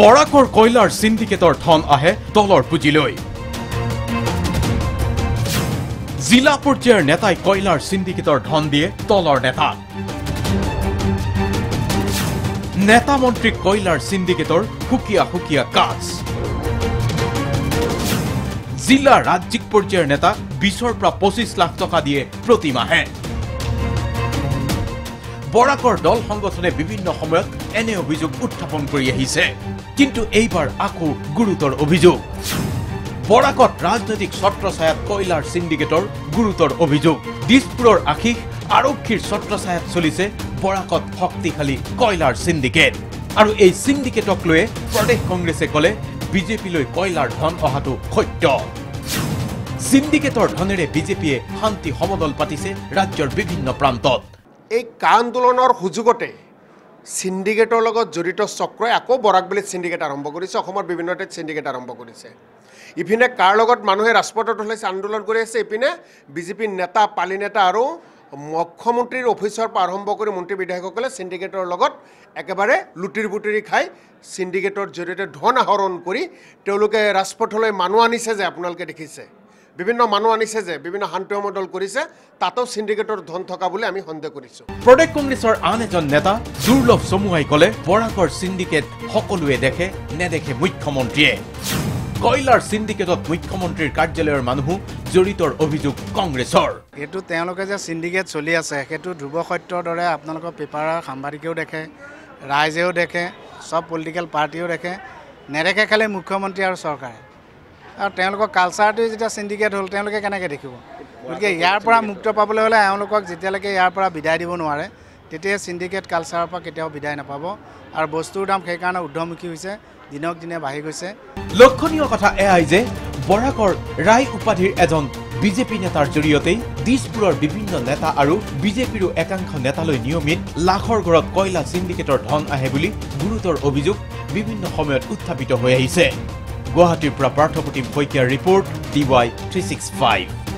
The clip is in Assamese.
বৰাকৰ কয়লাৰ চিণ্ডিকেটৰ ধন আহে তলৰ পুঁজিলৈ। জিলা পৰ্যায়ৰ নেতাই কয়লাৰ চিণ্ডিকেটৰ ধন দিয়ে তলৰ নেতাক নেতা মন্ত্ৰীক কয়লাৰ চিণ্ডিকেটৰ সুকীয়া সুকীয়া কাজ। জিলা ৰাজ্যিক পৰ্যায়ৰ নেতাক বিছৰ পৰা পঁচিছ লাখ টকা দিয়ে প্ৰতিমাহে বৰাকৰ দল সংগঠনে বিভিন্ন সময়ত এনে অভিযোগ উত্থাপন কৰি আহিছে। কিন্তু এইবাৰ আকৌ গুৰুতৰ অভিযোগ। বৰাকত ৰাজনৈতিক ছত্ৰছায়াত কয়লাৰ চিণ্ডিকেটৰ গুৰুতৰ অভিযোগ। দিছপুৰৰ আশীষ আৰক্ষীৰ ছত্ৰছায়াত চলিছে বৰাকত শক্তিশালী কয়লাৰ চিণ্ডিকেট আৰু এই চিণ্ডিকেটক লৈয়ে প্ৰদেশ কংগ্ৰেছে ক'লে বিজেপিলৈ কয়লাৰ ধন অহাটো সত্য। চিণ্ডিকেটৰ ধনেৰে বিজেপিয়ে শান্তি সমদল পাতিছে ৰাজ্যৰ বিভিন্ন প্ৰান্তত। এই কা আন্দোলনৰ সুযোগতে চিণ্ডিকেটৰ লগত জড়িত চক্ৰই আকৌ বৰাকবেলিত চিণ্ডিকেট আৰম্ভ কৰিছে অসমৰ বিভিন্ন ঠাইত চিণ্ডিকেট আৰম্ভ কৰিছে। ইপিনে কাৰ লগত মানুহে ৰাজপথত ওলাইছে আন্দোলন কৰি আছে ইপিনে বিজেপিৰ নেতা পালি নেতা আৰু মুখ্যমন্ত্ৰীৰ অফিচৰ পৰা আৰম্ভ কৰি মন্ত্ৰী বিধায়কসকলে চিণ্ডিকেটৰ লগত একেবাৰে লুটিৰ বুটিৰি খাই চিণ্ডিকেটৰ জৰিয়তে ধন আহৰণ কৰি তেওঁলোকে ৰাজপথলৈ মানুহ আনিছে যে আপোনালোকে দেখিছে। বিভিন্ন মানুহ আনিছে যে বিভিন্ন শান্তি সমদল কৰিছে তাতো চিণ্ডিকেটৰ ধন থকা বুলি আমি সন্দেহ কৰিছোঁ। প্ৰদেশ কংগ্ৰেছৰ আন এজন নেতা দুৰ্লভ চমুৱাই ক'লে বৰাকৰ চিণ্ডিকেট সকলোৱে দেখে নেদেখে মুখ্যমন্ত্ৰীয়ে। কয়লাৰ চিণ্ডিকেটত মুখ্যমন্ত্ৰীৰ কাৰ্যালয়ৰ মানুহো জড়িতৰ অভিযোগ কংগ্ৰেছৰ। এইটো তেওঁলোকে যে চিণ্ডিকেট চলি আছে সেইটো ধ্ৰুৱ সত্যৰ দৰে আপোনালোকৰ পেপাৰৰ সাংবাদিকেও দেখে ৰাইজেও দেখে চব পলিটিকেল পাৰ্টিয়েও দেখে নেদেখে খালি মুখ্যমন্ত্ৰী আৰু চৰকাৰে। আৰু তেওঁলোকৰ কালচাৰটোৱে যেতিয়া চিণ্ডিকেট হ'ল তেওঁলোকে কেনেকৈ দেখিব? গতিকে ইয়াৰ পৰা মুক্ত পাবলৈ হ'লে এওঁলোকক যেতিয়ালৈকে ইয়াৰ পৰা বিদায় দিব নোৱাৰে তেতিয়া চিণ্ডিকেট কালচাৰৰ পৰা কেতিয়াও বিদায় নাপাব। আৰু বস্তুৰ দাম সেইকাৰণে ঊৰ্ধমুখী হৈছে দিনক দিনে বাঢ়ি গৈছে। লক্ষণীয় কথা এয়াই যে বৰাকৰ ৰাই উপাধিৰ এজন বিজেপি নেতাৰ জৰিয়তেই দিছপুৰৰ বিভিন্ন নেতা আৰু বিজেপিৰো একাংশ নেতালৈ নিয়মিত লাখৰ গড়ত কয়লা চিণ্ডিকেটৰ ধন আহে বুলি গুৰুতৰ অভিযোগ বিভিন্ন সময়ত উত্থাপিত হৈ আহিছে। গুৱাহাটীৰ পৰা পাৰ্থপ্ৰতিম শইকীয়াৰ report D Y three six five